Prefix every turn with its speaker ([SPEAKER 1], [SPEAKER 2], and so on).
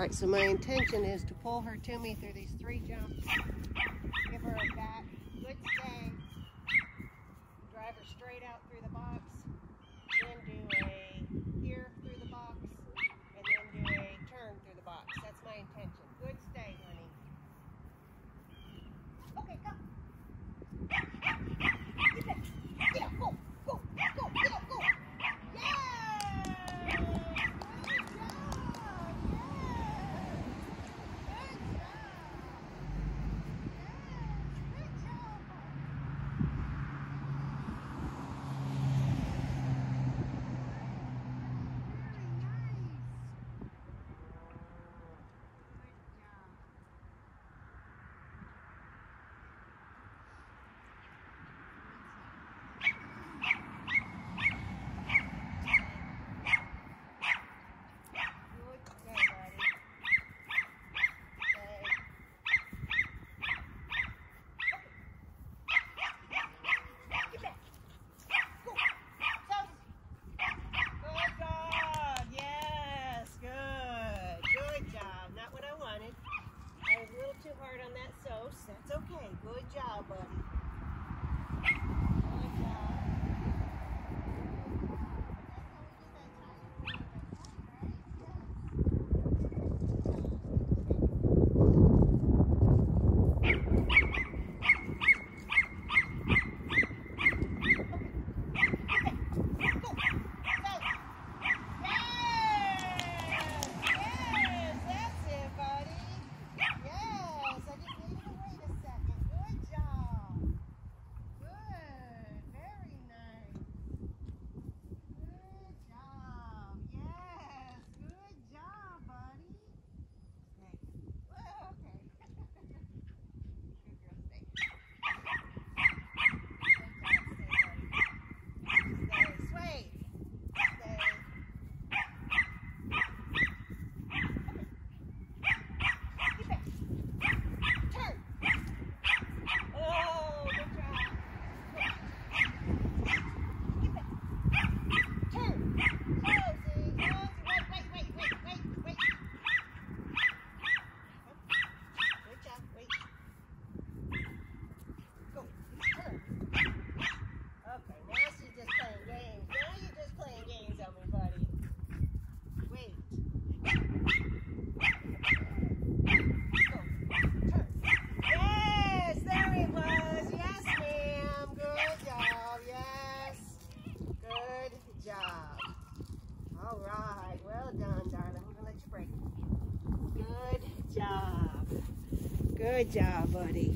[SPEAKER 1] All right. so my intention is to pull her to me through these three jumps, give her a back. баба. Good job. Good job, buddy.